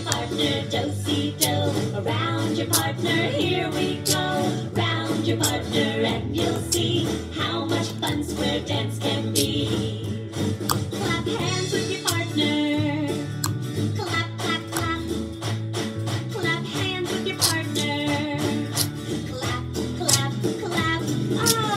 your partner, do-si-do. Around your partner, here we go. Round your partner, and you'll see how much fun square dance can be.